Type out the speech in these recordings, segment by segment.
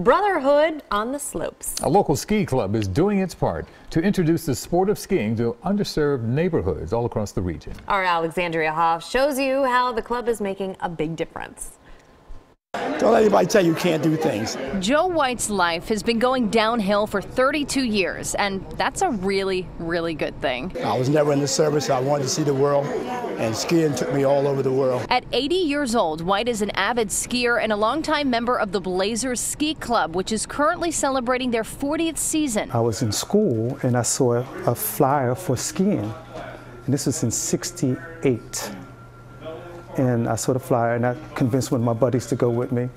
Brotherhood on the slopes. A local ski club is doing its part to introduce the sport of skiing to underserved neighborhoods all across the region. Our Alexandria Hoff shows you how the club is making a big difference. Don't let anybody tell you you can't do things. Joe White's life has been going downhill for 32 years, and that's a really, really good thing. I was never in the service. I wanted to see the world, and skiing took me all over the world. At 80 years old, White is an avid skier and a longtime member of the Blazers Ski Club, which is currently celebrating their 40th season. I was in school and I saw a flyer for skiing, and this was in 68 and I saw the flyer and I convinced one of my buddies to go with me.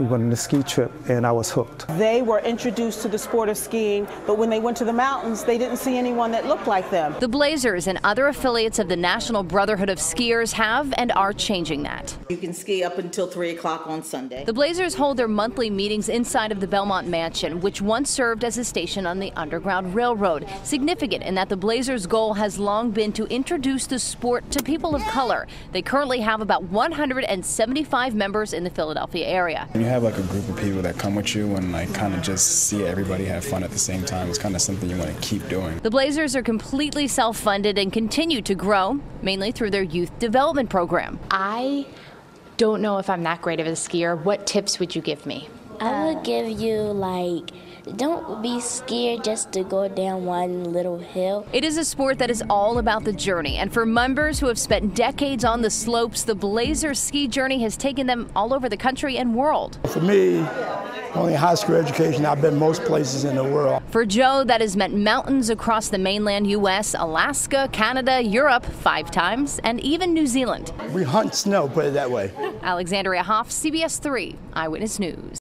We went on a ski trip and I was hooked. They were introduced to the sport of skiing, but when they went to the mountains, they didn't see anyone that looked like them. The Blazers and other affiliates of the National Brotherhood of Skiers have and are changing that. You can ski up until 3 o'clock on Sunday. The Blazers hold their monthly meetings inside of the Belmont Mansion, which once served as a station on the Underground Railroad. Significant in that the Blazers' goal has long been to introduce the sport to people of color. They currently have about 175 members in the Philadelphia area have like a group of people that come with you and like kind of just see everybody have fun at the same time, it's kind of something you want to keep doing. The Blazers are completely self-funded and continue to grow, mainly through their youth development program. I don't know if I'm that great of a skier. What tips would you give me? I would give you like don't be scared just to go down one little hill. It is a sport that is all about the journey, and for members who have spent decades on the slopes, the Blazer ski journey has taken them all over the country and world. For me, only high school education, I've been most places in the world. For Joe, that has meant mountains across the mainland U.S., Alaska, Canada, Europe five times, and even New Zealand. We hunt snow, put it that way. Alexandria Hoff, CBS 3 Eyewitness News.